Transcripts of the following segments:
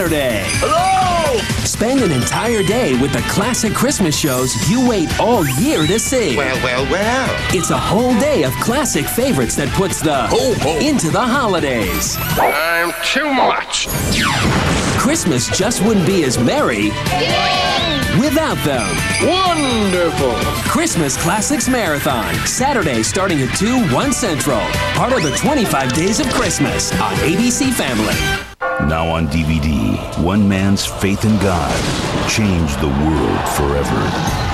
Saturday. Hello! Spend an entire day with the classic Christmas shows you wait all year to see. Well, well, well. It's a whole day of classic favorites that puts the Ho, ho. into the holidays. I'm too much. Christmas just wouldn't be as merry without them. Wonderful. Christmas Classics Marathon, Saturday starting at 2, 1 Central. Part of the 25 Days of Christmas on ABC Family. Now on DVD, one man's faith in God changed the world forever.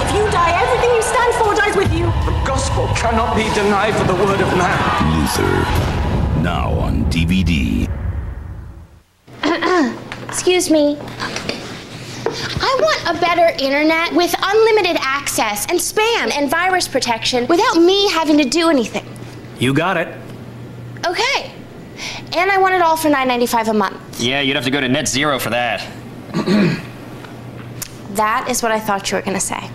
If you die, everything you stand for dies with you. The gospel cannot be denied for the word of man. Luther. Now on DVD. Excuse me. I want a better internet with unlimited access and spam and virus protection without me having to do anything. You got it. Okay. And I want it all for $9.95 a month. Yeah, you'd have to go to net zero for that. That is what I thought you were going to say.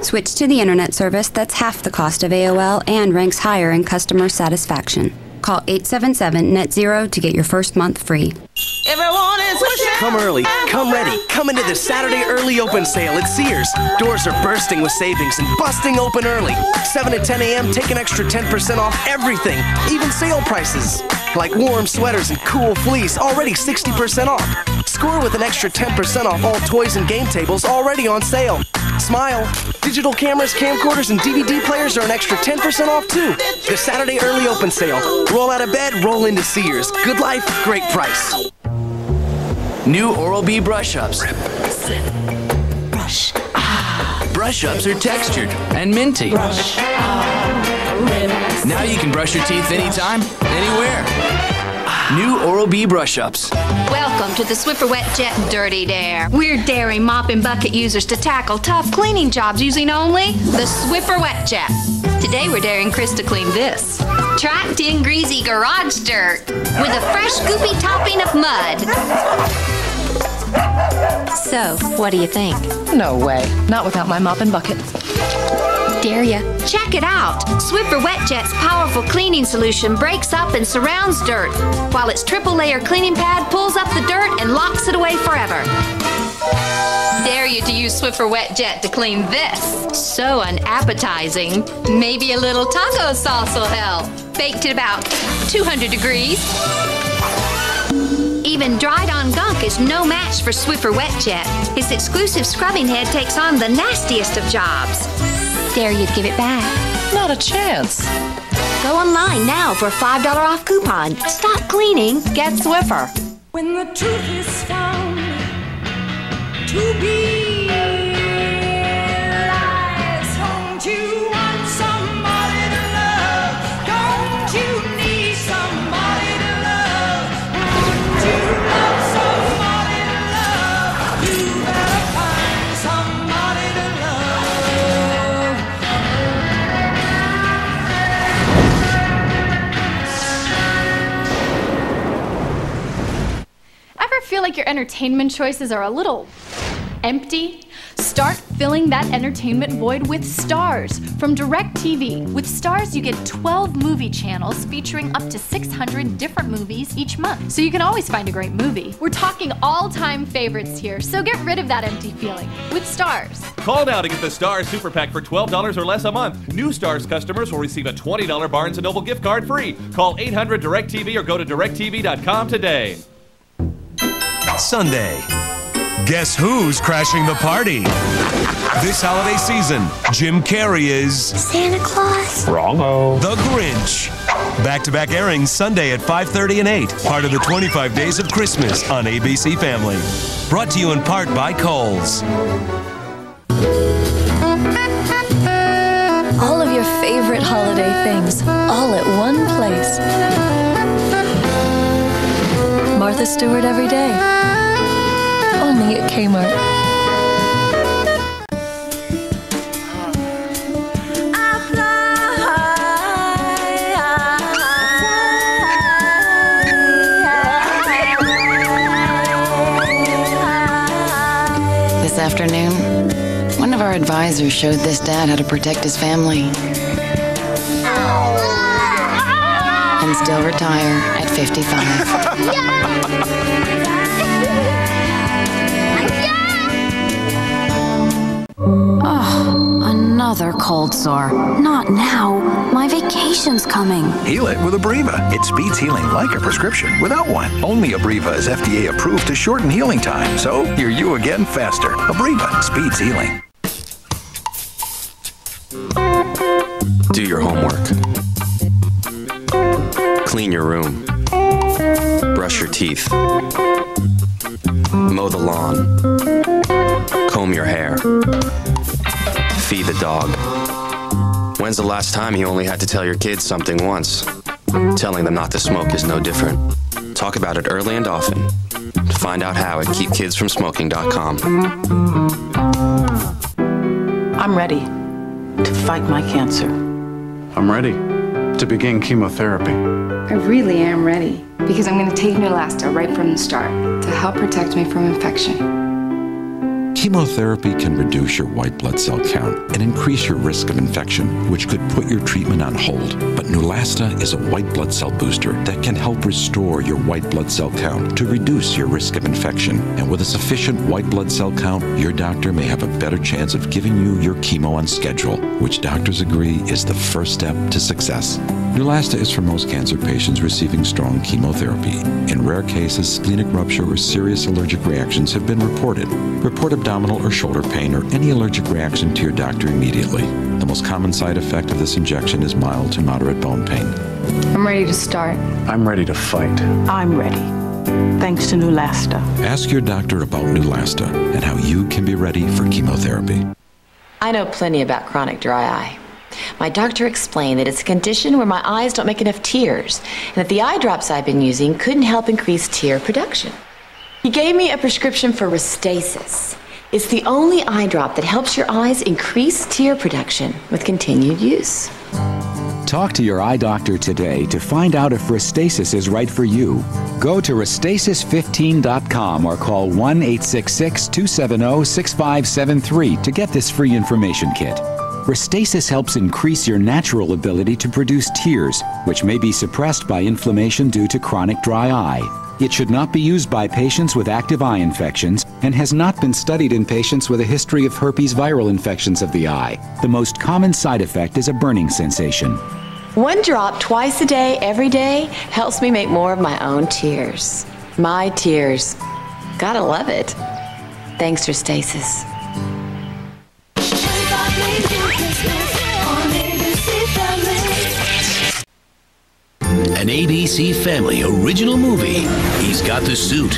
Switch to the internet service that's half the cost of AOL and ranks higher in customer satisfaction. Call 877 Net Zero to get your first month free. Everyone is wishing. Come early, come ready, come into the Saturday early open sale at Sears. Doors are bursting with savings and busting open early. 7 to 10 a.m., take an extra 10% off everything, even sale prices. Like warm sweaters and cool fleece, already 60% off. Score with an extra 10% off all toys and game tables already on sale. Smile. Digital cameras, camcorders, and DVD players are an extra 10% off too. The Saturday early open sale. Roll out of bed, roll into Sears. Good life, great price. New Oral-B brush-ups. Brush. Brush-ups are textured and minty. Brush. Now you can brush your teeth anytime, anywhere. New Oral-B brush-ups. Welcome to the Swiffer Wet Jet Dirty Dare. We're daring mop and bucket users to tackle tough cleaning jobs using only the Swiffer Wet Jet. Today we're daring Chris to clean this. Tracked in greasy garage dirt with a fresh goopy topping of mud. So, what do you think? No way. Not without my mop and bucket. Dare ya? Check it out. Swiffer Wet Jet's powerful cleaning solution breaks up and surrounds dirt, while its triple layer cleaning pad pulls up the dirt and locks it away forever. Dare you to use Swiffer Wet Jet to clean this. So unappetizing. Maybe a little taco sauce will help. Baked at about 200 degrees. Even dried on gunk is no match for Swiffer Wet Jet. Its exclusive scrubbing head takes on the nastiest of jobs. Dare you give it back. Not a chance. Go online now for a $5 off coupon. Stop cleaning, get Swiffer. When the truth is found to be like your entertainment choices are a little empty? Start filling that entertainment void with stars from DirecTV. With stars, you get 12 movie channels featuring up to 600 different movies each month, so you can always find a great movie. We're talking all time favorites here, so get rid of that empty feeling with stars. Call now to get the Stars Super Pack for $12 or less a month. New Stars customers will receive a $20 Barnes & Noble gift card free. Call 800 DirecTV or go to directv.com today. Sunday. Guess who's crashing the party? This holiday season, Jim Carrey is Santa Claus. Wrongo. The Grinch. Back-to-back airings Sunday at 5:30 and 8. Part of the 25 Days of Christmas on ABC Family. Brought to you in part by Kohl's. All of your favorite holiday things, all at one place. Martha Stewart every day. Only at Kmart. This afternoon, one of our advisors showed this dad how to protect his family. And still retire 55. yeah! Oh, another cold sore. Not now. My vacation's coming. Heal it with Abreva. It speeds healing like a prescription without one. Only Abreva is FDA approved to shorten healing time, so you're you again faster. Abreva speeds healing. Do your homework. Clean your room. Brush your teeth. Mow the lawn. Comb your hair. Feed the dog. When's the last time you only had to tell your kids something once? Telling them not to smoke is no different. Talk about it early and often. To find out how at keepkidsfromsmoking.com. I'm ready to fight my cancer. I'm ready to begin chemotherapy. I really am ready because I'm going to take Neulasta right from the start to help protect me from infection. Chemotherapy can reduce your white blood cell count and increase your risk of infection, which could put your treatment on hold. But Neulasta is a white blood cell booster that can help restore your white blood cell count to reduce your risk of infection. And with a sufficient white blood cell count, your doctor may have a better chance of giving you your chemo on schedule, which doctors agree is the first step to success. Neulasta is for most cancer patients receiving strong chemotherapy. In rare cases, splenic rupture or serious allergic reactions have been reported. Report abdominal or shoulder pain or any allergic reaction to your doctor immediately. The most common side effect of this injection is mild to moderate bone pain. I'm ready to start. I'm ready to fight. I'm ready. Thanks to Neulasta. Ask your doctor about Neulasta and how you can be ready for chemotherapy. I know plenty about chronic dry eye. My doctor explained that it's a condition where my eyes don't make enough tears, and that the eye drops I've been using couldn't help increase tear production. He gave me a prescription for Restasis. It's the only eye drop that helps your eyes increase tear production with continued use. Talk to your eye doctor today to find out if Restasis is right for you. Go to Restasis15.com or call 1 866 270 6573 to get this free information kit. Restasis helps increase your natural ability to produce tears, which may be suppressed by inflammation due to chronic dry eye. It should not be used by patients with active eye infections and has not been studied in patients with a history of herpes viral infections of the eye. The most common side effect is a burning sensation. One drop twice a day, every day, helps me make more of my own tears. My tears. Gotta love it. Thanks, Restasis. An ABC Family original movie. He's got the suit.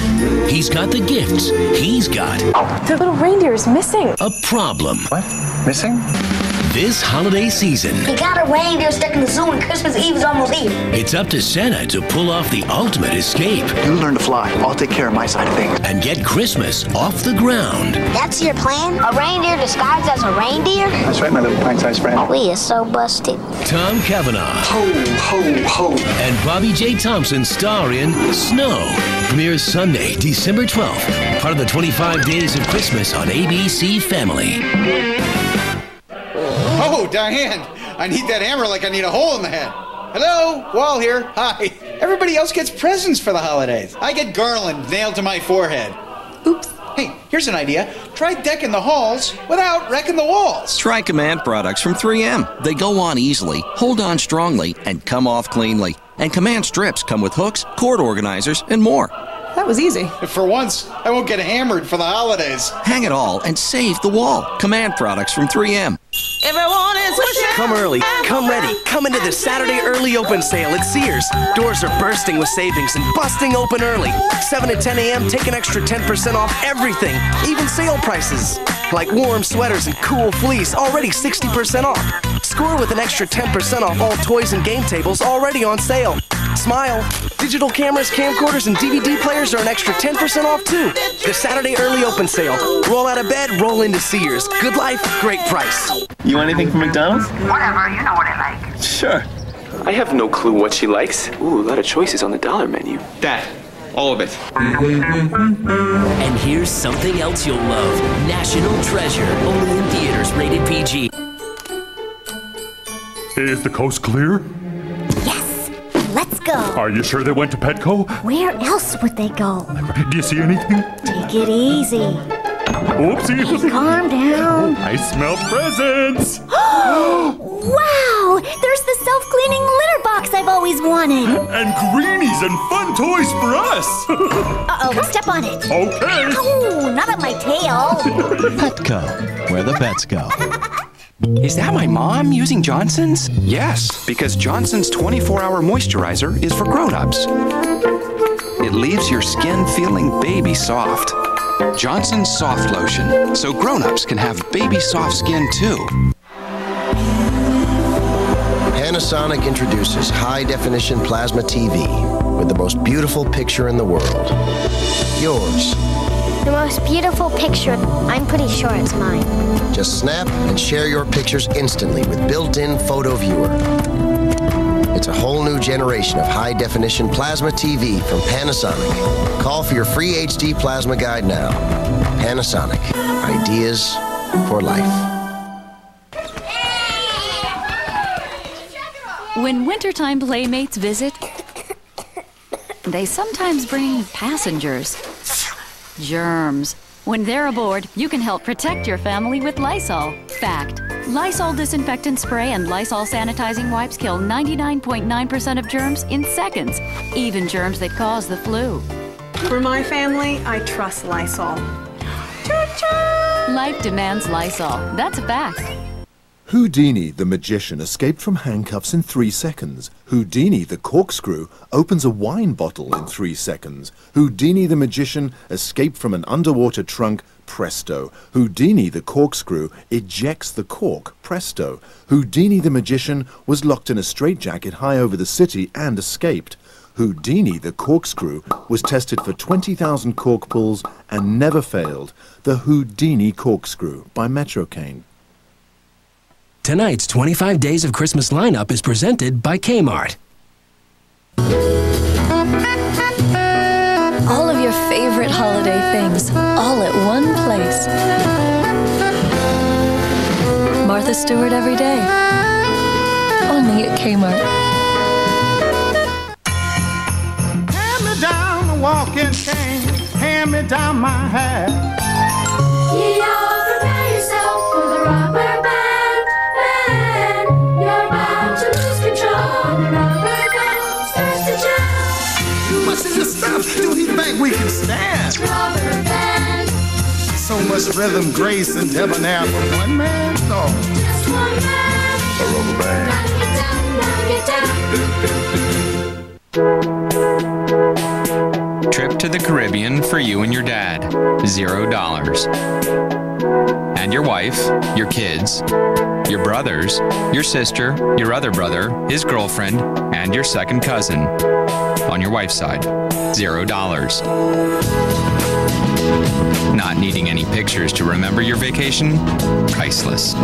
He's got the gifts. He's got The little reindeer is missing. a problem. What? Missing? This holiday season, He got a reindeer stuck in the zoo and Christmas Eve is almost here. it's up to Santa to pull off the ultimate escape You learn to fly. I'll take care of my side of things. and get Christmas off the ground. That's your plan? A reindeer disguised as a reindeer? That's right, my little pint-sized friend. We are so busted. Tom Cavanagh Ho, ho, ho. and Bobby J. Thompson star in Snow. Premieres Sunday, December 12th. Part of the 25 Days of Christmas on ABC Family. Oh, Diane, I need that hammer like I need a hole in the head. Hello, Wall here. Hi. Everybody else gets presents for the holidays. I get garland nailed to my forehead. Oops. Hey, here's an idea. Try decking the halls without wrecking the walls. Try Command products from 3M. They go on easily, hold on strongly, and come off cleanly. And Command strips come with hooks, cord organizers, and more. That was easy. For once, I won't get hammered for the holidays. Hang it all and save the wall. Command products from 3M. Everyone is wishing. Come early, come ready, come into the Saturday early open sale at Sears. Doors are bursting with savings and busting open early. 7 to 10 a.m., take an extra 10% off everything, even sale prices. Like warm sweaters and cool fleece, already 60% off. Score with an extra 10% off all toys and game tables already on sale. Smile. Digital cameras, camcorders, and DVD players are an extra 10% off too. The Saturday early open sale. Roll out of bed, roll into Sears. Good life, great price. You want anything from McDonald's? Whatever, you know what I like. Sure. I have no clue what she likes. Ooh, a lot of choices on the dollar menu. That. All of it. And here's something else you'll love National Treasure, only in theaters rated PG. Is the coast clear? Let's go. Are you sure they went to Petco? Where else would they go? Do you see anything? Take it easy. Oopsie. Calm down. I smell presents. wow! There's the self-cleaning litter box I've always wanted. And greenies and fun toys for us. Uh-oh, step on it. Okay. Oh, not on my tail. Petco, where the pets go. Is that my mom using Johnson's? Yes, because Johnson's 24 hour moisturizer is for grown ups. It leaves your skin feeling baby soft. Johnson's Soft Lotion, so grown ups can have baby soft skin too. Panasonic introduces high definition plasma TV with the most beautiful picture in the world. Yours. The most beautiful picture. I'm pretty sure it's mine. Just snap and share your pictures instantly with built in Photo Viewer. It's a whole new generation of high definition plasma TV from Panasonic. Call for your free HD plasma guide now. Panasonic. Ideas for life. When wintertime playmates visit, they sometimes bring passengers. Germs. When they're aboard, you can help protect your family with Lysol. Fact. Lysol disinfectant spray and Lysol sanitizing wipes kill 99.9% of germs in seconds, even germs that cause the flu. For my family, I trust Lysol. Life demands Lysol. That's a fact. Houdini the magician escaped from handcuffs in three seconds. Houdini the corkscrew opens a wine bottle in three seconds. Houdini the magician escaped from an underwater trunk. Presto. Houdini the corkscrew ejects the cork. Presto. Houdini the magician was locked in a straitjacket high over the city and escaped. Houdini the corkscrew was tested for 20,000 cork pulls and never failed. The Houdini corkscrew by Metrokane. Tonight's 25 Days of Christmas lineup is presented by Kmart. All of your favorite holiday things, all at one place. Martha Stewart every day. Only at Kmart. Hand me down the walking cane, hand me down my hat. Y'all So rhythm, grace, and debonair for one man? No. just one man. A rubber band. Gotta down, gotta down. Trip to the Caribbean for you and your dad. Zero dollars. And your wife, your kids, your brothers, your sister, your other brother, his girlfriend, and your second cousin. On your wife's side. Zero dollars. Not needing any pictures to remember your vacation? Priceless.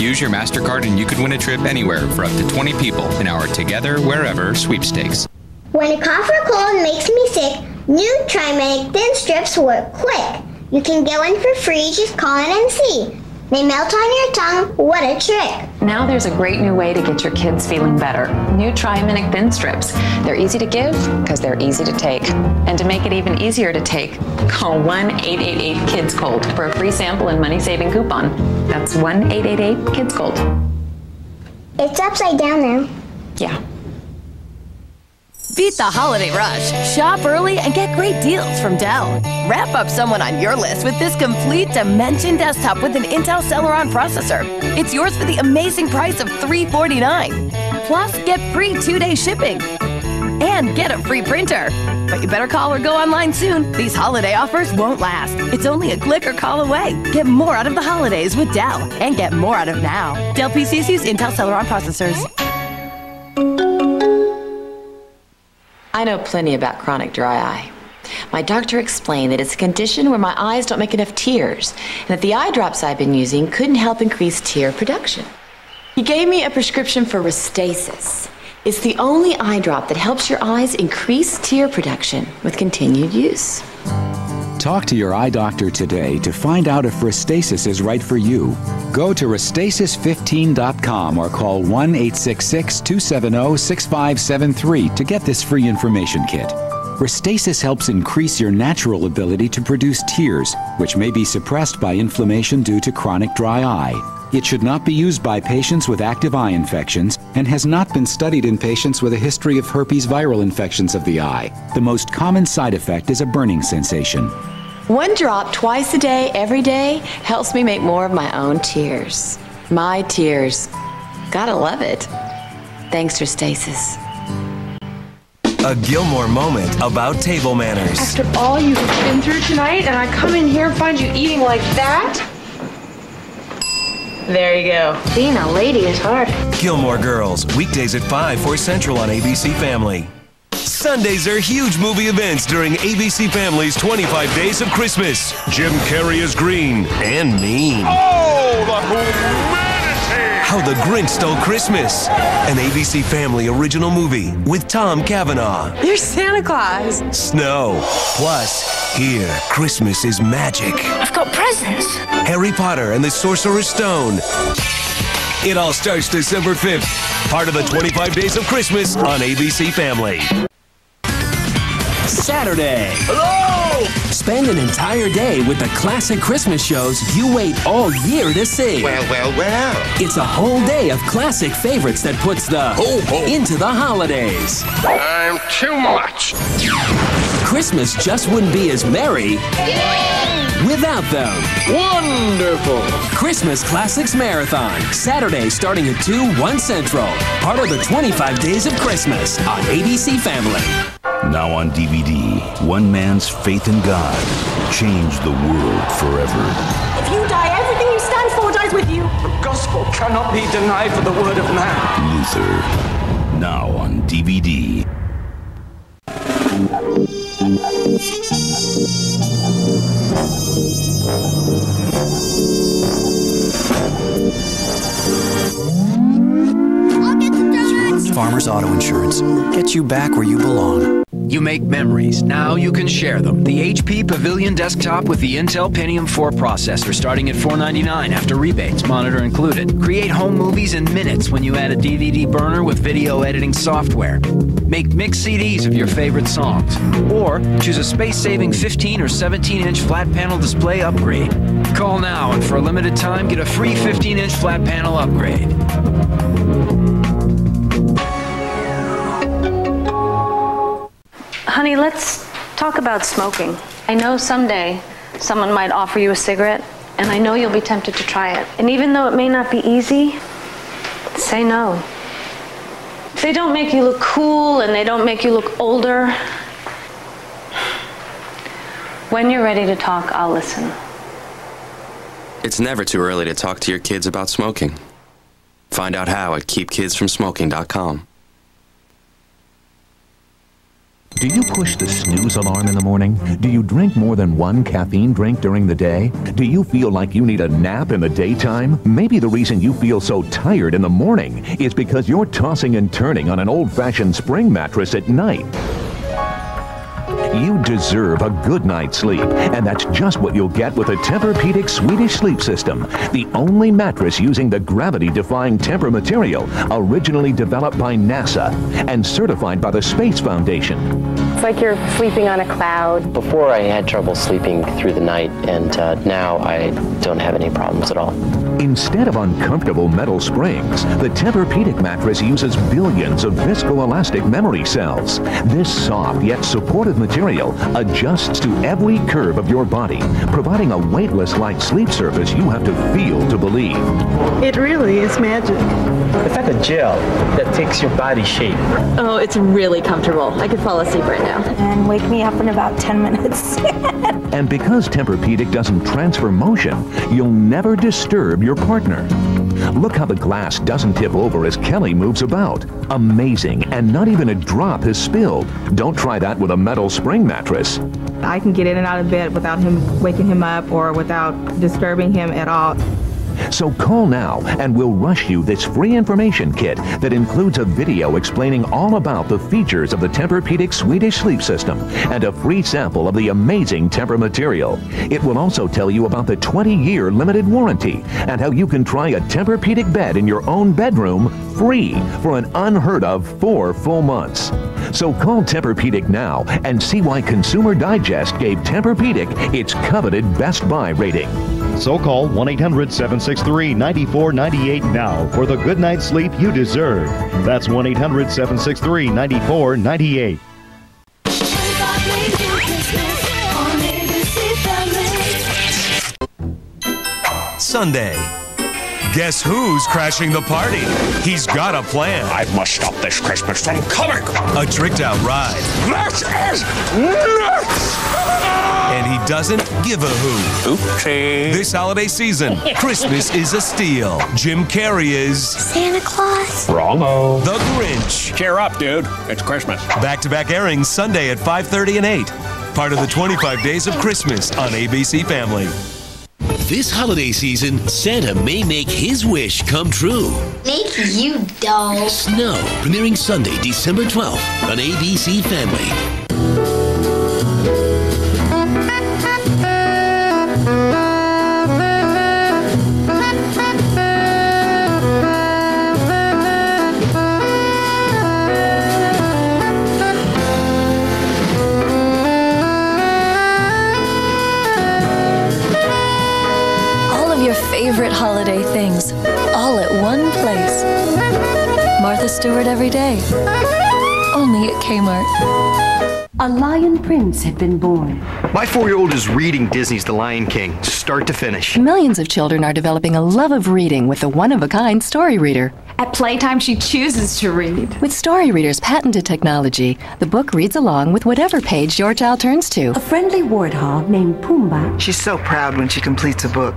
Use your MasterCard and you could win a trip anywhere for up to 20 people in our Together Wherever sweepstakes. When a cough or cold makes me sick, new Triaminic thin strips work quick. You can get one for free, just call in and see. They melt on your tongue, what a trick. Now there's a great new way to get your kids feeling better. New Triaminic Thin Strips. They're easy to give because they're easy to take. And to make it even easier to take, call 1-888-KIDS-COLD for a free sample and money-saving coupon. That's 1-888-KIDS-COLD. It's upside down now. Yeah. Beat the holiday rush. Shop early and get great deals from Dell. Wrap up someone on your list with this complete Dimension desktop with an Intel Celeron processor. It's yours for the amazing price of 349. Plus, get free two-day shipping. And get a free printer. But you better call or go online soon. These holiday offers won't last. It's only a click or call away. Get more out of the holidays with Dell and get more out of now. Dell PCs use Intel Celeron processors. I know plenty about chronic dry eye. My doctor explained that it's a condition where my eyes don't make enough tears, and that the eye drops I've been using couldn't help increase tear production. He gave me a prescription for Restasis. It's the only eye drop that helps your eyes increase tear production with continued use. Talk to your eye doctor today to find out if Restasis is right for you. Go to Restasis15.com or call 1 866 270 6573 to get this free information kit. Restasis helps increase your natural ability to produce tears, which may be suppressed by inflammation due to chronic dry eye. It should not be used by patients with active eye infections and has not been studied in patients with a history of herpes viral infections of the eye. The most common side effect is a burning sensation. One drop twice a day, every day, helps me make more of my own tears. My tears. Gotta love it. Thanks, Restasis. A Gilmore moment about table manners. After all you've been through tonight, and I come in here and find you eating like that? There you go. Being a lady is hard. Gilmore Girls, weekdays at 5 for Central on ABC Family. Sundays are huge movie events during ABC Family's 25 Days of Christmas. Jim Carrey is green and mean. Oh, the humanity! How the Grinch Stole Christmas. An ABC Family original movie with Tom Cavanagh. You're Santa Claus. Snow. Plus, here, Christmas is magic. I've got presents. Harry Potter and the Sorcerer's Stone. It all starts December 5th. Part of the 25 Days of Christmas on ABC Family. Saturday. Hello! Spend an entire day with the classic Christmas shows you wait all year to see. Well, well, well. It's a whole day of classic favorites that puts the Ho, ho. into the holidays. I'm too much. Christmas just wouldn't be as merry without them. Wonderful. Christmas Classics Marathon, Saturday starting at 2, 1 Central. Part of the 25 Days of Christmas on ABC Family. Now on DVD, one man's faith in God changed the world forever. If you die, everything you stand for dies with you. The gospel cannot be denied for the word of man. Luther. Now on DVD. Farmers Auto Insurance. Get you back where you belong. You make memories. Now you can share them. The HP Pavilion desktop with the Intel Pentium 4 processor starting at 499 after rebates, monitor included. Create home movies in minutes when you add a DVD burner with video editing software. Make mix CDs of your favorite songs. Or choose a space-saving 15 or 17-inch flat panel display upgrade. Call now and for a limited time get a free 15-inch flat panel upgrade. Honey, let's talk about smoking. I know someday someone might offer you a cigarette, and I know you'll be tempted to try it. And even though it may not be easy, say no. If they don't make you look cool and they don't make you look older. When you're ready to talk, I'll listen. It's never too early to talk to your kids about smoking. Find out how at keepkidsfromsmoking.com. Do you push the snooze alarm in the morning? Do you drink more than one caffeine drink during the day? Do you feel like you need a nap in the daytime? Maybe the reason you feel so tired in the morning is because you're tossing and turning on an old-fashioned spring mattress at night. You deserve a good night's sleep, and that's just what you'll get with a Tempur-Pedic Swedish Sleep System, the only mattress using the gravity-defying Tempur material originally developed by NASA and certified by the Space Foundation. It's like you're sleeping on a cloud. Before I had trouble sleeping through the night, and uh, now I don't have any problems at all. Instead of uncomfortable metal springs, the Tempur-Pedic mattress uses billions of viscoelastic memory cells. This soft yet supportive material adjusts to every curve of your body, providing a weightless light sleep surface you have to feel to believe. It really is magic. It's like a gel that takes your body shape. Oh, it's really comfortable. I could fall asleep right now. And wake me up in about 10 minutes. And because Tempur-Pedic doesn't transfer motion, you'll never disturb your partner. Look how the glass doesn't tip over as Kelly moves about. Amazing, and not even a drop is spilled. Don't try that with a metal spring mattress. I can get in and out of bed without him waking him up or without disturbing him at all. So call now and we'll rush you this free information kit that includes a video explaining all about the features of the Tempur-Pedic Swedish Sleep System and a free sample of the amazing Tempur material. It will also tell you about the 20-year limited warranty and how you can try a Tempur-Pedic bed in your own bedroom free for an unheard of four full months. So call Tempur-Pedic now and see why Consumer Digest gave Tempur-Pedic its coveted Best Buy rating. So call 1 800 763 9498 now for the good night's sleep you deserve. That's 1 800 763 9498. Sunday. Guess who's crashing the party? He's got a plan. I must stop this Christmas from coming. A tricked out ride. This is nuts! And he doesn't give a who. Oopsie. This holiday season, Christmas is a steal. Jim Carrey is Santa Claus. Wrongo. The Grinch. Cheer up, dude. It's Christmas. Back-to-back airings Sunday at 5:30 and 8. Part of the 25 Days of Christmas on ABC Family. This holiday season, Santa may make his wish come true. Make you dull. Snow, premiering Sunday, December 12th on ABC Family. Holiday things, all at one place. Martha Stewart every day. Only at Kmart. A lion prince had been born. My four year old is reading Disney's The Lion King, start to finish. Millions of children are developing a love of reading with the one of a kind story reader. At playtime, she chooses to read. With Story Reader's patented technology, the book reads along with whatever page your child turns to. A friendly warthog named Pumbaa. She's so proud when she completes a book.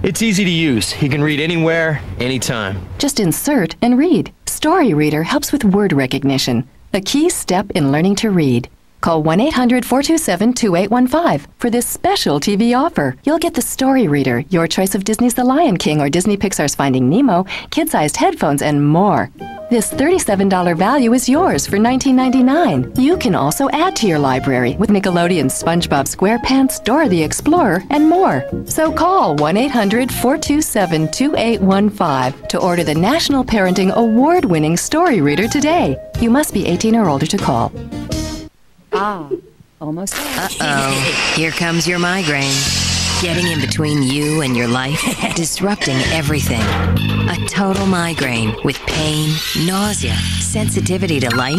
It's easy to use. He can read anywhere, anytime. Just insert and read. Story Reader helps with word recognition, a key step in learning to read. Call 1 800 427 2815 for this special TV offer. You'll get the Story Reader, your choice of Disney's The Lion King or Disney Pixar's Finding Nemo, kid sized headphones, and more. This $37 value is yours for $19.99. You can also add to your library with Nickelodeon's SpongeBob SquarePants, Dora the Explorer, and more. So call 1 800 427 2815 to order the National Parenting Award winning Story Reader today. You must be 18 or older to call. Ah, almost. Uh oh. Here comes your migraine. Getting in between you and your life, disrupting everything. A total migraine with pain, nausea, sensitivity to light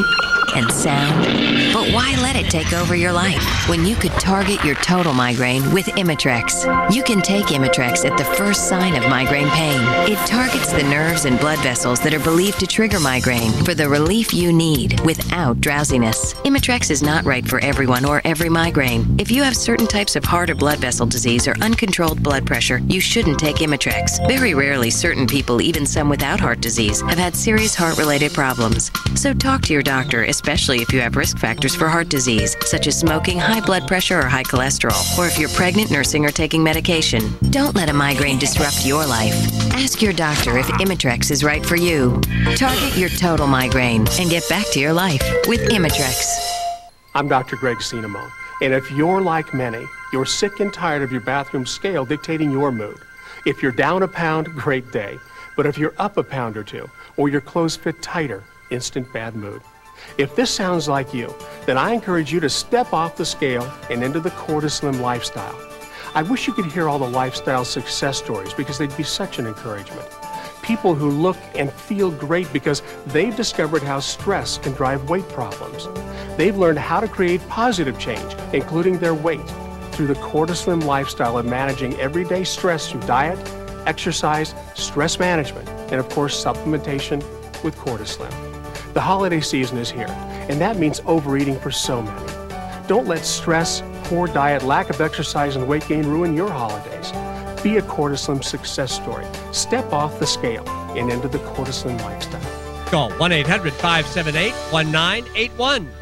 and sound. But why let it take over your life when you could target your total migraine with Imitrex? You can take Imitrex at the first sign of migraine pain. It targets the nerves and blood vessels that are believed to trigger migraine for the relief you need without drowsiness. Imitrex is not right for everyone or every migraine. If you have certain types of heart or blood vessel disease or uncontrolled blood pressure, you shouldn't take Imitrex. Very rarely, certain people, even some without heart disease, have had serious heart related problems. So talk to your doctor, especially if you have risk factors for heart disease, such as smoking, high blood pressure, or high cholesterol, or if you're pregnant, nursing, or taking medication. Don't let a migraine disrupt your life. Ask your doctor if Imitrex is right for you. Target your total migraine and get back to your life with Imitrex. I'm Dr. Greg Cynaumon, and if you're like many, you're sick and tired of your bathroom scale dictating your mood. If you're down a pound, great day. But if you're up a pound or two, or your clothes fit tighter, instant bad mood. If this sounds like you, then I encourage you to step off the scale and into the Cortislim lifestyle. I wish you could hear all the lifestyle success stories because they'd be such an encouragement. People who look and feel great because they've discovered how stress can drive weight problems. They've learned how to create positive change, including their weight, through the Cortislim lifestyle of managing everyday stress through diet, exercise, stress management, and of course, supplementation with Cortislim. The holiday season is here, and that means overeating for so many. Don't let stress, poor diet, lack of exercise, and weight gain ruin your holidays. Be a Cortislim success story. Step off the scale and into the Cortislim lifestyle. Call 1 800 578 1981.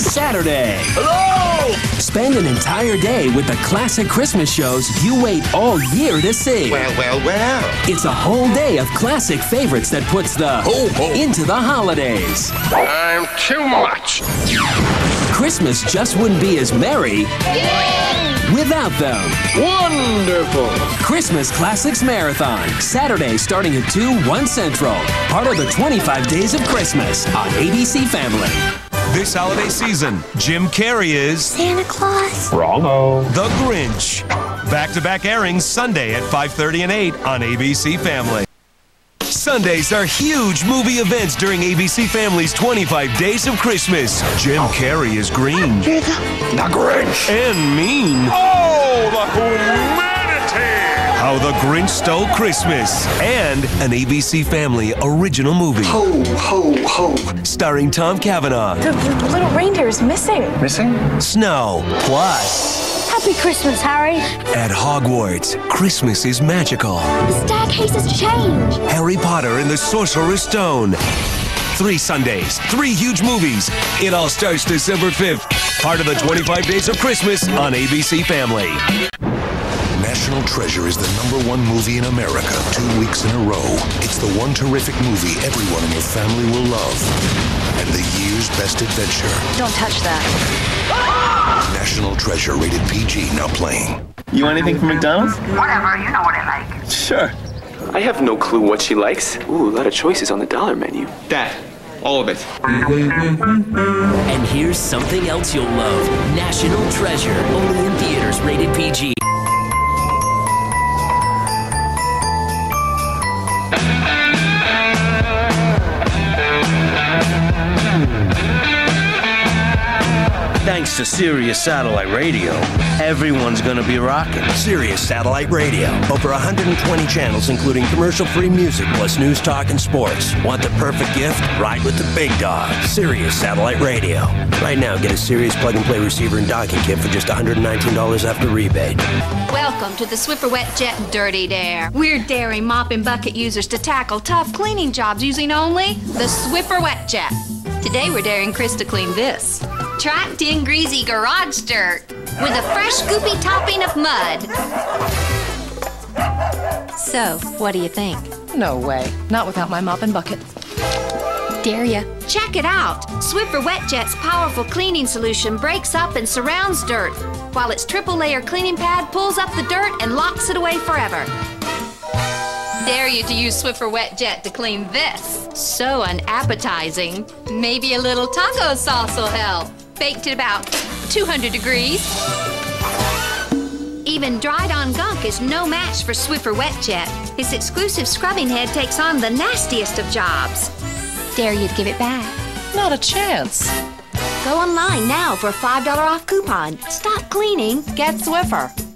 Saturday. Hello! Spend an entire day with the classic Christmas shows you wait all year to see. Well, well, well. It's a whole day of classic favorites that puts the Ho, ho. into the holidays. I'm too much. Christmas just wouldn't be as merry without them. Wonderful. Christmas Classics Marathon, Saturday starting at 2, 1 Central. Part of the 25 Days of Christmas on ABC Family. This holiday season, Jim Carrey is Santa Claus. Wrong. The Grinch. Back-to-back airings Sunday at 5:30 and 8 on ABC Family. Sundays are huge movie events during ABC Family's 25 Days of Christmas. Jim Carrey is green. You're the, the Grinch. And mean. Oh, the humanity! How the Grinch Stole Christmas. And an ABC Family original movie. Ho, ho, ho. Starring Tom Cavanagh. The, the little reindeer is missing. Missing? Snow. Plus, Happy Christmas, Harry. at Hogwarts, Christmas is magical. The staircase has changed. Harry Potter and the Sorcerer's Stone. Three Sundays, three huge movies. It all starts December 5th. Part of the 25 Days of Christmas on ABC Family. National Treasure is the number one movie in America two weeks in a row. It's the one terrific movie everyone in your family will love. And the year's best adventure. Don't touch that. National Treasure rated PG now playing. You want anything from McDonald's? Whatever, you know what I like. Sure. I have no clue what she likes. Ooh, a lot of choices on the dollar menu. Dad, all of it. And here's something else you'll love National Treasure, only in theaters rated PG. Thanks to Sirius Satellite Radio, everyone's gonna be rocking. Sirius Satellite Radio. Over 120 channels, including commercial free music, plus news, talk, and sports. Want the perfect gift? Ride with the big dog. Sirius Satellite Radio. Right now, get a Sirius plug and play receiver and docking kit for just $119 after rebate. Welcome to the Swiffer Wet Jet Dirty Dare. We're daring mop and bucket users to tackle tough cleaning jobs using only the Swiffer Wet Jet. Today we're daring Chris to clean this. Tracked in greasy garage dirt with a fresh scoopy topping of mud. So, what do you think? No way. Not without my mop and bucket. Dare ya? Check it out. Swiffer Wet Jet's powerful cleaning solution breaks up and surrounds dirt, while its triple layer cleaning pad pulls up the dirt and locks it away forever. Dare you to use Swiffer Wet Jet to clean this. So unappetizing. Maybe a little taco sauce will help. Baked at about 200 degrees. Even dried on gunk is no match for Swiffer Wet Jet. Its exclusive scrubbing head takes on the nastiest of jobs. Dare you to give it back. Not a chance. Go online now for a $5 off coupon. Stop cleaning, get Swiffer.